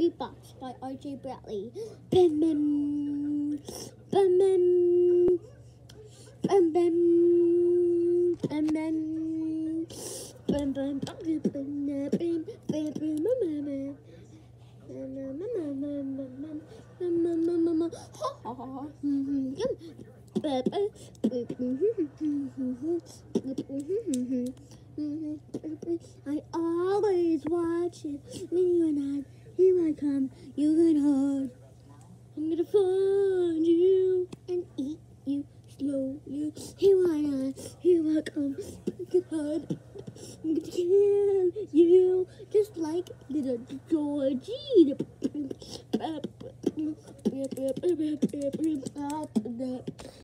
Beatbox by R.J. Bradley. Bim bim, bim bim, bim bim, bim bim, bim bim, bim bim, bim bim, bim bim, I always watch it. I come, you can hard. I'm gonna find you and eat you slowly. Here I am, here I come, hide. I'm gonna kill you just like little Georgie.